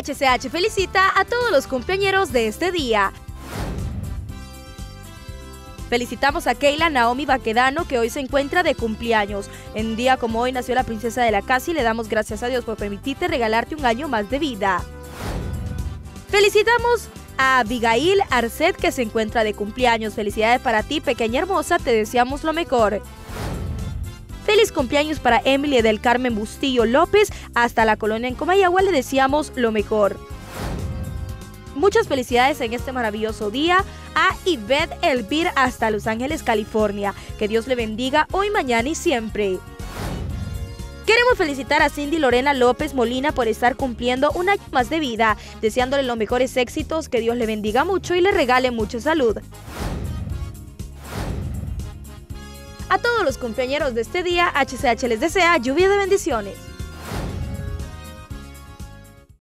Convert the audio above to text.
HCH felicita a todos los cumpleaños de este día. Felicitamos a Keila Naomi Baquedano, que hoy se encuentra de cumpleaños. En día como hoy nació la princesa de la casa y le damos gracias a Dios por permitirte regalarte un año más de vida. Felicitamos a Abigail Arcet, que se encuentra de cumpleaños. Felicidades para ti, pequeña hermosa, te deseamos lo mejor. Feliz cumpleaños para Emily del Carmen Bustillo López. Hasta la colonia en Comayagua le deseamos lo mejor. Muchas felicidades en este maravilloso día a Yvette Elvir hasta Los Ángeles, California. Que Dios le bendiga hoy, mañana y siempre. Queremos felicitar a Cindy Lorena López Molina por estar cumpliendo un año más de vida, deseándole los mejores éxitos, que Dios le bendiga mucho y le regale mucha salud. A todos los cumpleaños de este día, HCH les desea lluvia de bendiciones.